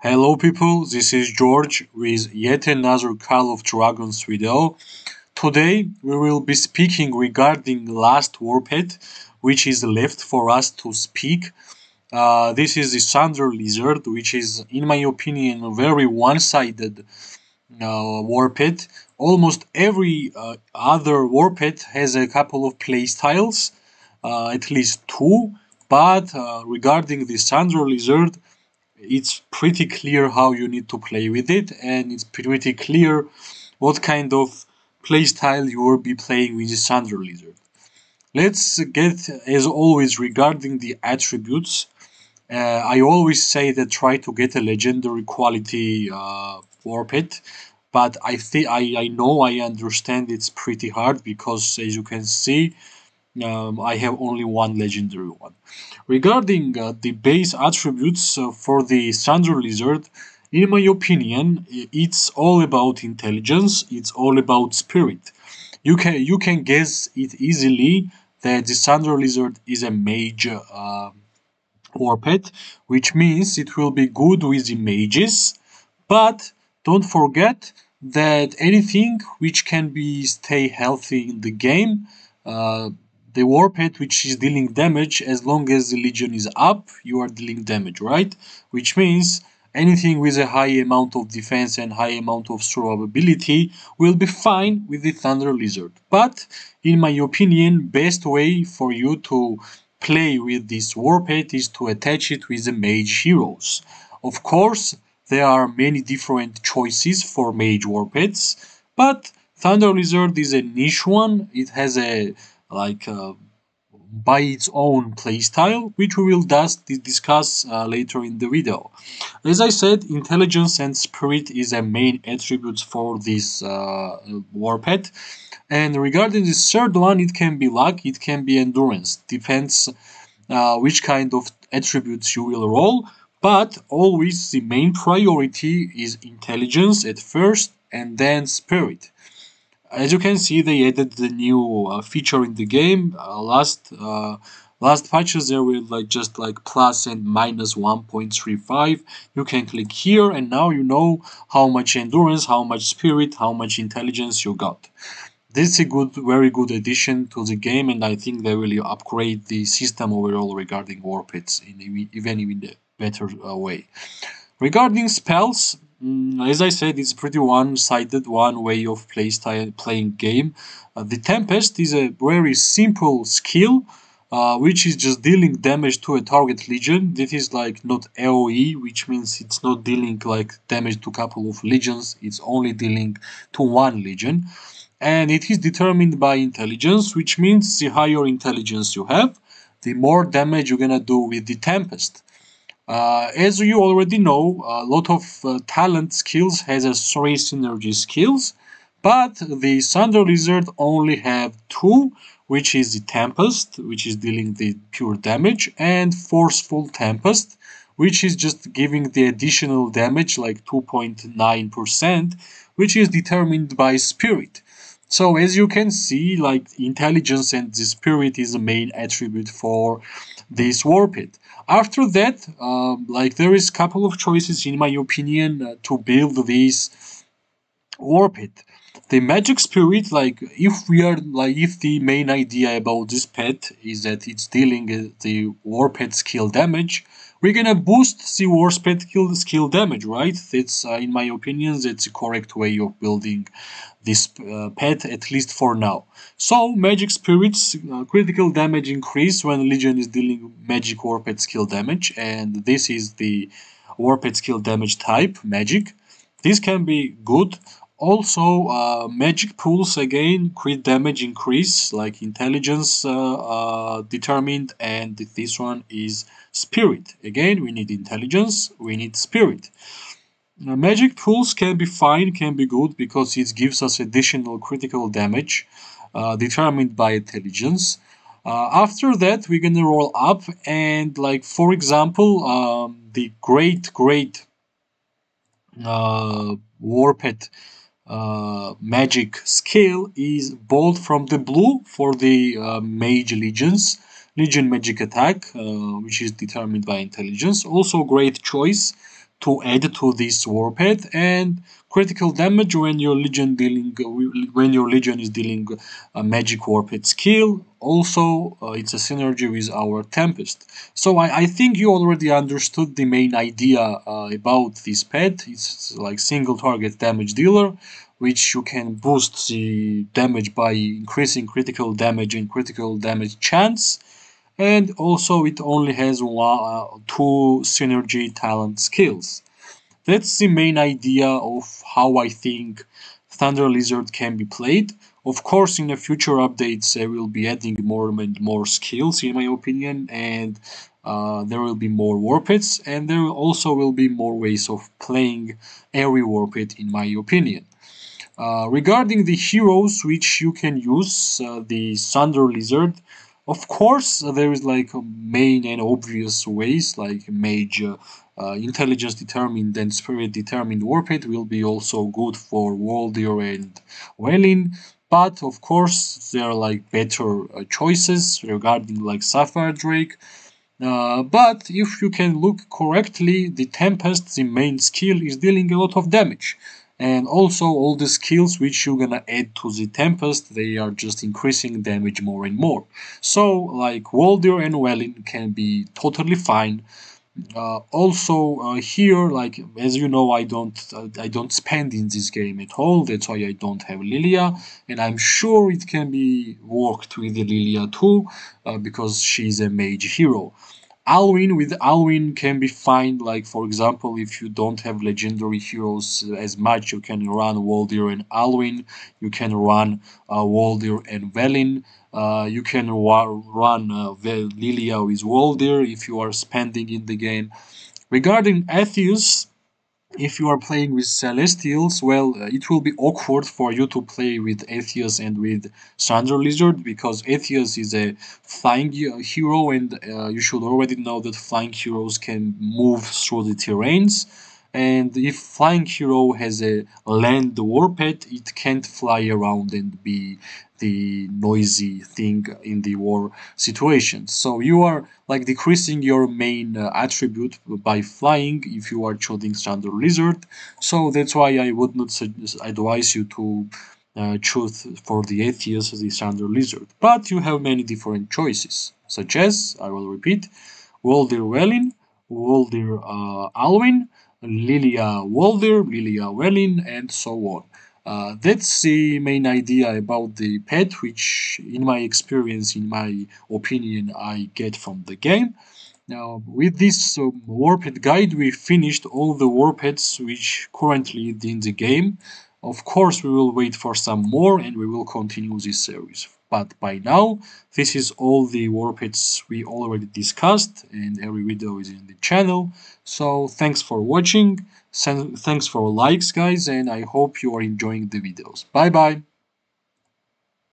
Hello people, this is George with yet another Call of Dragons video. Today we will be speaking regarding last war pet, which is left for us to speak. Uh, this is the Thunder Lizard, which is in my opinion a very one-sided uh, warpet. Almost every uh, other war pet has a couple of playstyles, uh, at least two, but uh, regarding the Thunder Lizard, it's pretty clear how you need to play with it and it's pretty clear what kind of playstyle you will be playing with the Thunder Lizard. Let's get, as always, regarding the attributes. Uh, I always say that try to get a legendary quality uh, but I think I, I know I understand it's pretty hard because, as you can see, um, I have only one legendary one. Regarding uh, the base attributes uh, for the Thunder Lizard, in my opinion, it's all about intelligence, it's all about spirit. You can you can guess it easily that the Thunder Lizard is a mage uh, war pet, which means it will be good with the mages, but don't forget that anything which can be stay healthy in the game uh, the war pet which is dealing damage as long as the legion is up you are dealing damage right? Which means anything with a high amount of defense and high amount of survivability will be fine with the thunder lizard. But in my opinion best way for you to play with this war pet is to attach it with the mage heroes. Of course there are many different choices for mage war pets but thunder lizard is a niche one. It has a like uh, by its own playstyle, which we will discuss uh, later in the video. As I said, intelligence and spirit is a main attributes for this uh, war pet. And regarding the third one, it can be luck, it can be endurance. Depends uh, which kind of attributes you will roll. But always the main priority is intelligence at first and then spirit as you can see they added the new uh, feature in the game. Uh, last uh, last patches there were like just like plus and minus 1.35 you can click here and now you know how much endurance how much spirit how much intelligence you got. This is a good very good addition to the game and i think they will upgrade the system overall regarding war pets in even in a better uh, way. Regarding spells Mm, as I said, it's pretty one-sided, one way of play style, playing game. Uh, the Tempest is a very simple skill, uh, which is just dealing damage to a target legion. This is like not AoE, which means it's not dealing like damage to couple of legions. It's only dealing to one legion. And it is determined by intelligence, which means the higher intelligence you have, the more damage you're gonna do with the Tempest. Uh, as you already know, a lot of uh, talent skills has a three synergy skills, but the Thunder Lizard only have two, which is the Tempest, which is dealing the pure damage, and Forceful Tempest, which is just giving the additional damage like 2.9%, which is determined by Spirit. So as you can see, like intelligence and the spirit is the main attribute for this war pet. After that, um, like there is a couple of choices in my opinion uh, to build this war pet. The magic spirit, like if we are like if the main idea about this pet is that it's dealing the war pet skill damage, we're gonna boost the war pet skill skill damage, right? That's uh, in my opinion that's the correct way of building this uh, pet at least for now. So magic spirits uh, critical damage increase when legion is dealing magic war pet skill damage and this is the war pet skill damage type magic. This can be good. Also uh, magic pools again crit damage increase like intelligence uh, uh, determined and this one is spirit. Again we need intelligence, we need spirit. Now, magic pools can be fine, can be good because it gives us additional critical damage uh, determined by intelligence. Uh, after that, we're gonna roll up and like for example, um, the great great uh, warpet uh, magic skill is bolt from the blue for the uh, mage legions. Legion magic attack, uh, which is determined by intelligence. Also great choice to add to this warpet and critical damage when your legion dealing when your legion is dealing a magic warpet skill. Also uh, it's a synergy with our tempest. So I, I think you already understood the main idea uh, about this pet it's like single target damage dealer which you can boost the damage by increasing critical damage and critical damage chance and also it only has one, uh, two synergy talent skills. That's the main idea of how I think Thunder Lizard can be played. Of course, in the future updates, I will be adding more and more skills, in my opinion, and uh, there will be more warpets, and there also will be more ways of playing every warpet, in my opinion. Uh, regarding the heroes which you can use, uh, the Thunder Lizard, of course, there is like main and obvious ways, like mage, uh, intelligence determined and spirit determined warpet will be also good for Waldyr and Velyn. But of course, there are like better uh, choices regarding like Sapphire Drake. Uh, but if you can look correctly, the Tempest, the main skill, is dealing a lot of damage and also all the skills which you're gonna add to the Tempest, they are just increasing damage more and more. So like Waldyr and Velyn can be totally fine. Uh, also uh, here, like as you know, I don't uh, I don't spend in this game at all. That's why I don't have Lilia, and I'm sure it can be worked with Lilia too, uh, because she's a mage hero. Alwyn with Alwyn can be fine. Like for example, if you don't have legendary heroes as much, you can run Waldyr and Alwyn. You can run uh, Waldyr and Velyn. Uh, you can run uh, Lilia with Waldyr if you are spending in the game. Regarding Atheus, if you are playing with Celestials, well, uh, it will be awkward for you to play with Atheus and with Thunder Lizard because Atheus is a flying hero and uh, you should already know that flying heroes can move through the terrains and if flying hero has a land warpet it can't fly around and be the noisy thing in the war situation. So you are like decreasing your main uh, attribute by flying if you are choosing thunder lizard. So that's why i would not advise you to uh, choose for the Atheus the thunder lizard. But you have many different choices such as i will repeat Waldyr Velyn, Waldyr uh, Alwyn, Lilia Waldyr, Lilia Velyn, and so on. Uh, that's the main idea about the pet, which, in my experience, in my opinion, I get from the game. Now, with this um, warpet guide, we finished all the warpets which currently in the game. Of course, we will wait for some more and we will continue this series. But by now, this is all the warpets we already discussed and every video is in the channel. So thanks for watching, thanks for likes guys and I hope you are enjoying the videos. Bye bye!